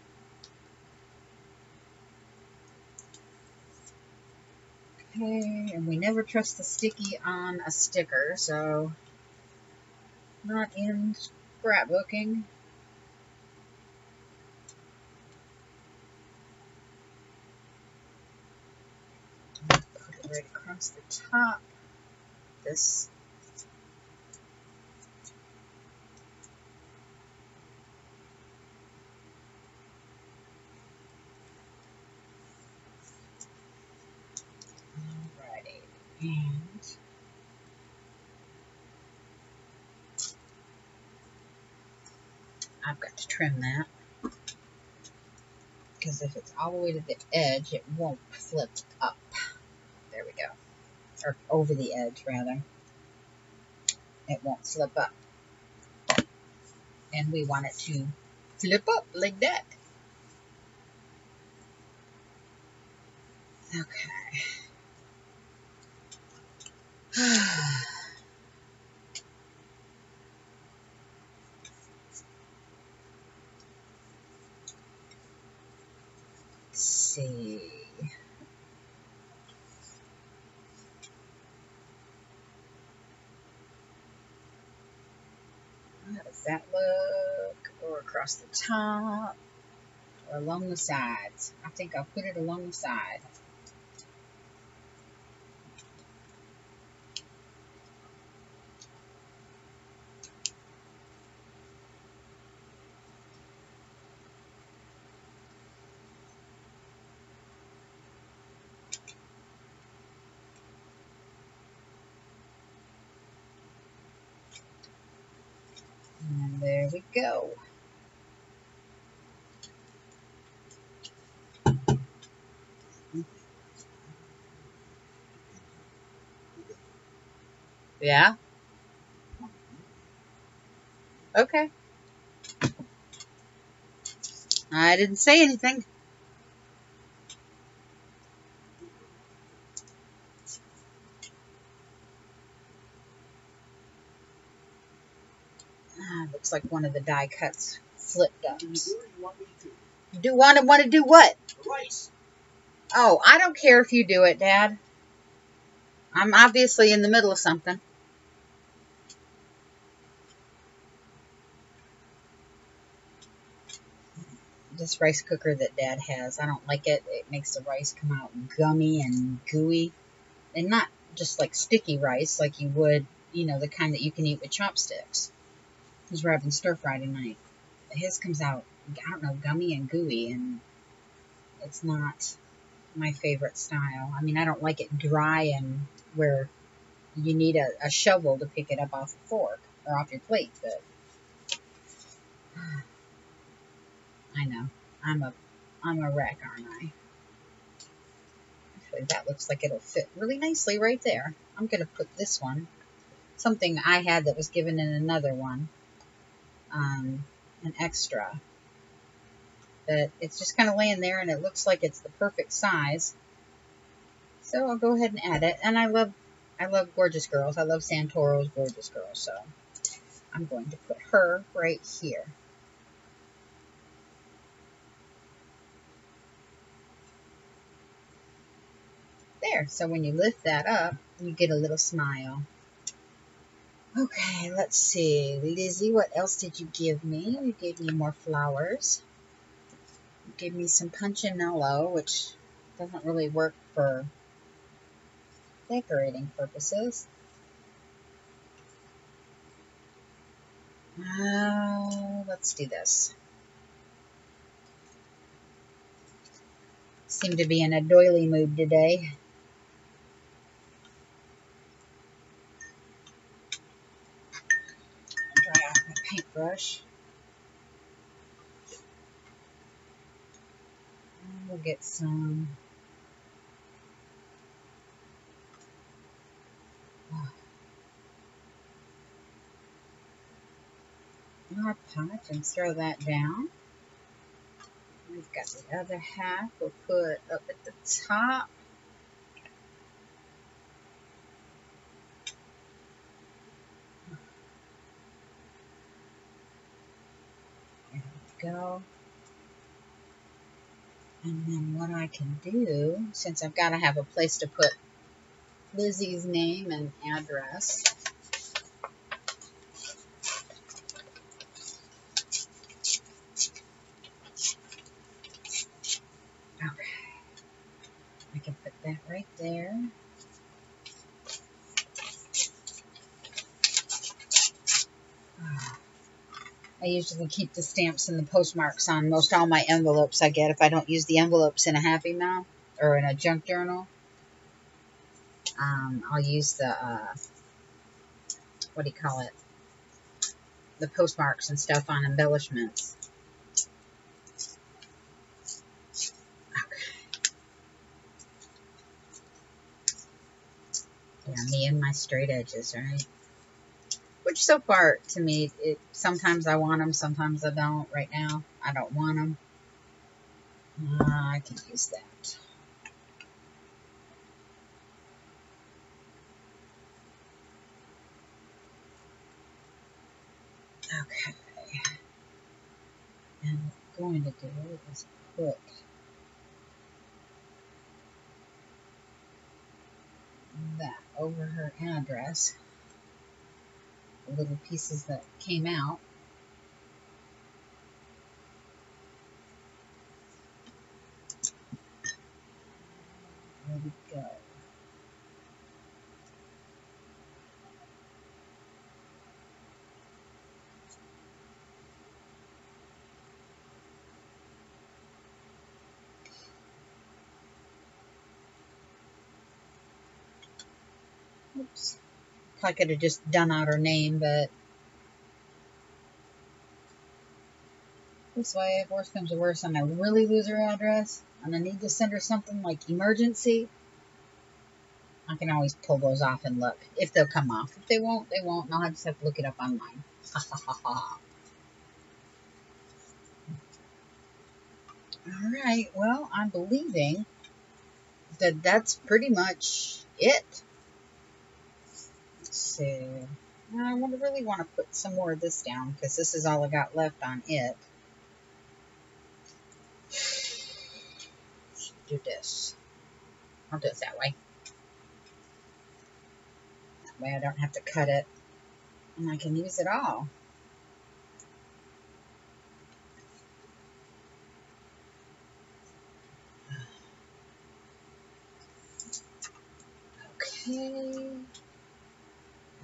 [SPEAKER 1] Okay, and we never trust the sticky on a sticker, so not in scrapbooking. Put it right across the top. This Alrighty, and I've got to trim that because if it's all the way to the edge, it won't flip up. There we go. Or over the edge, rather. It won't flip up. And we want it to flip up like that. Okay. Let's see. How does that look? Or across the top? Or along the sides? I think I'll put it along the side. And there we go. Yeah? Okay. I didn't say anything. Ah, looks like one of the die cuts flipped up. Do want to want to do what?
[SPEAKER 2] Rice.
[SPEAKER 1] Oh, I don't care if you do it, Dad. I'm obviously in the middle of something. This rice cooker that Dad has, I don't like it. It makes the rice come out gummy and gooey. And not just like sticky rice like you would, you know, the kind that you can eat with chopsticks. Because we're having stir fry tonight. His comes out, I don't know, gummy and gooey, and it's not my favorite style. I mean, I don't like it dry and where you need a, a shovel to pick it up off the fork or off your plate, but I know. I'm a I'm a wreck, aren't I? Actually, that looks like it'll fit really nicely right there. I'm going to put this one, something I had that was given in another one, um, an extra. But it's just kind of laying there and it looks like it's the perfect size. So I'll go ahead and add it. And I love I love Gorgeous Girls. I love Santoro's Gorgeous Girls. So I'm going to put her right here. There. So when you lift that up, you get a little smile. Okay, let's see. Lizzie, what else did you give me? You gave me more flowers. You gave me some punchinello, which doesn't really work for decorating purposes. Uh, let's do this. Seem to be in a doily mood today. Dry off paintbrush. And We'll get some Mod Podge and throw that down. We've got the other half we'll put up at the top. Go. And then what I can do, since I've got to have a place to put Lizzie's name and address, okay, I can put that right there. I usually keep the stamps and the postmarks on most all my envelopes I get if I don't use the envelopes in a Happy Mail or in a junk journal. Um, I'll use the, uh, what do you call it? The postmarks and stuff on embellishments. Okay. Yeah, me and my straight edges, right? Which so far, to me, it sometimes I want them, sometimes I don't. Right now, I don't want them. Uh, I can use that. Okay. And what I'm going to do is put that over her address little pieces that came out. There we go. Oops. I could have just done out her name, but this way, if worse comes to worse, and I really lose her address, and I need to send her something like emergency, I can always pull those off and look. If they'll come off. If they won't, they won't, and I'll just have to look it up online. Ha ha ha ha. Alright, well, I'm believing that that's pretty much it see. I would really want to put some more of this down because this is all I got left on it. Do this. I'll do it that way. That way I don't have to cut it. And I can use it all. Okay.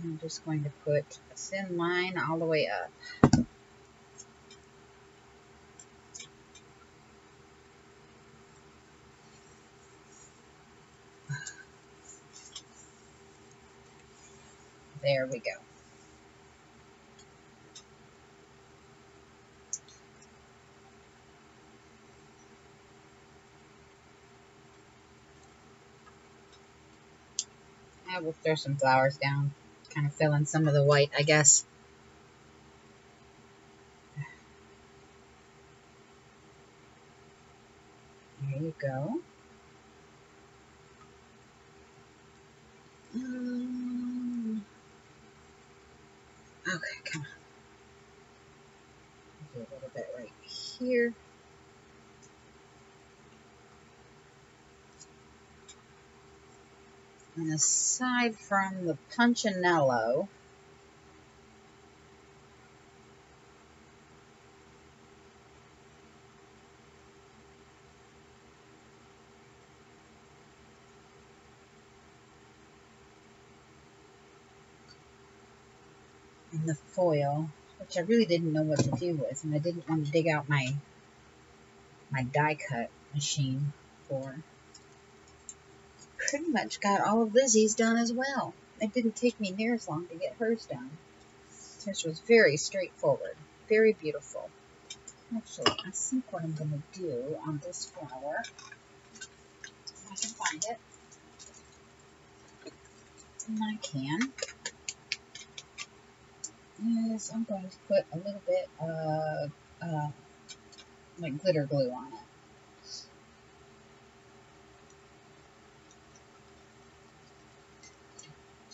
[SPEAKER 1] I'm just going to put a thin line all the way up. There we go. I will throw some flowers down kind of fill in some of the white, I guess. There you go. Um, okay, come on. Do a little bit right here. And aside from the Punchinello, and the foil, which I really didn't know what to do with, and I didn't want to dig out my my die cut machine for pretty much got all of Lizzie's done as well. It didn't take me near as long to get hers done. Hers was very straightforward, very beautiful. Actually, I think what I'm going to do on this flower, if I can find it, and I can, is I'm going to put a little bit of uh, like glitter glue on it.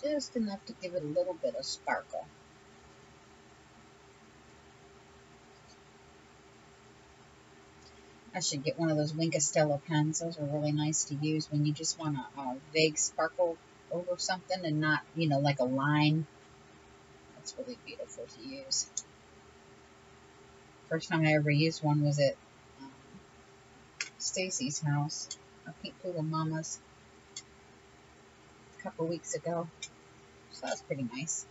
[SPEAKER 1] Just enough to give it a little bit of sparkle. I should get one of those Wink of pens. Those are really nice to use when you just want a, a vague sparkle over something and not, you know, like a line. That's really beautiful to use. First time I ever used one was at um, Stacy's house, a Pink Poodle Mama's, a couple weeks ago. So that's pretty nice.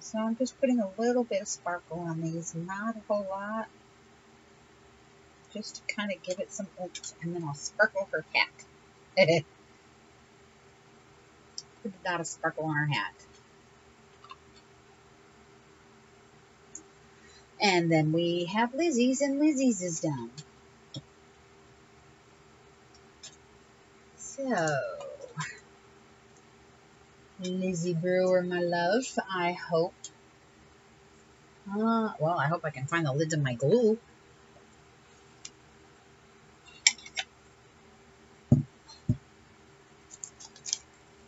[SPEAKER 1] So I'm just putting a little bit of sparkle on these, not a whole lot. Just to kind of give it some oomph, and then I'll sparkle her hat. Put a dot of sparkle on her hat. And then we have Lizzie's, and Lizzie's is done. So, Lizzie Brewer, my love. I hope. Uh, well, I hope I can find the lid of my glue.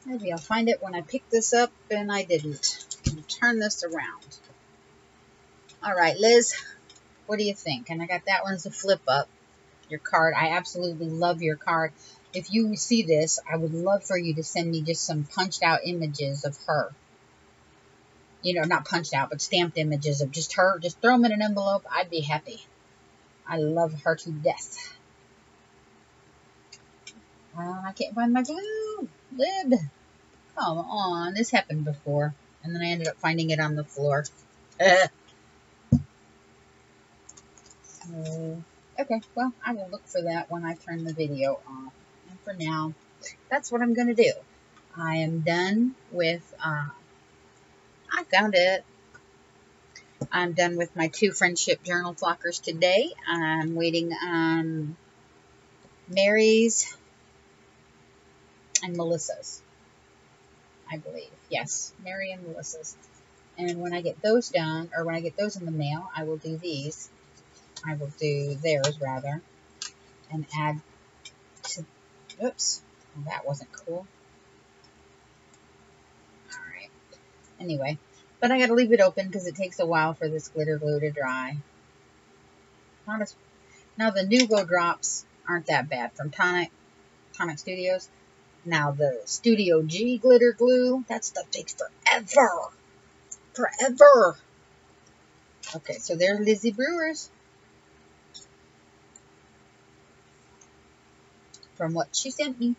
[SPEAKER 1] Maybe I'll find it when I pick this up, and I didn't. I'll turn this around. All right, Liz, what do you think? And I got that one as a flip up. Your card. I absolutely love your card if you see this, I would love for you to send me just some punched out images of her. You know, not punched out, but stamped images of just her. Just throw them in an envelope. I'd be happy. I love her to death. I can't find my glue. Lid. Come on. This happened before. And then I ended up finding it on the floor. So, okay, well, I will look for that when I turn the video off And for now, that's what I'm going to do. I am done with, uh, I found it. I'm done with my two friendship journal flockers today. I'm waiting on Mary's and Melissa's, I believe. Yes, Mary and Melissa's. And when I get those done, or when I get those in the mail, I will do these. I will do theirs, rather, and add to Oops. That wasn't cool. Alright. Anyway. But I gotta leave it open because it takes a while for this glitter glue to dry. Not as, now the new Nuvo drops aren't that bad from Tonic, Tonic Studios. Now the Studio G glitter glue, that stuff takes forever. Forever. Okay, so there's Lizzie Brewers. From what she sent me.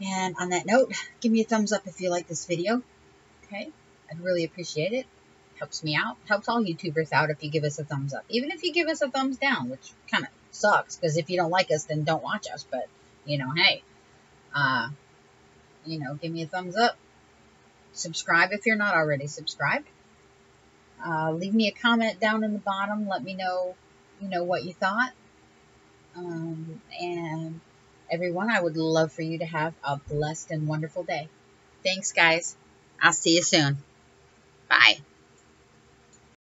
[SPEAKER 1] And on that note, give me a thumbs up if you like this video. Okay, I'd really appreciate it. Helps me out. Helps all YouTubers out if you give us a thumbs up. Even if you give us a thumbs down, which kind of sucks, because if you don't like us, then don't watch us. But, you know, hey, uh, you know, give me a thumbs up. Subscribe if you're not already subscribed. Uh, leave me a comment down in the bottom. Let me know, you know, what you thought. Um, and everyone, I would love for you to have a blessed and wonderful day. Thanks, guys. I'll see you soon. Bye.